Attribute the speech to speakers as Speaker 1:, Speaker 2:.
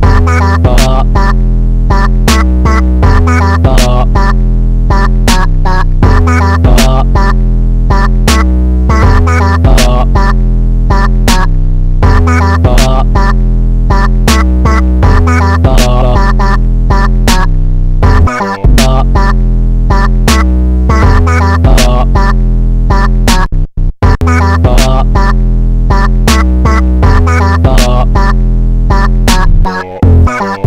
Speaker 1: ババババ stop.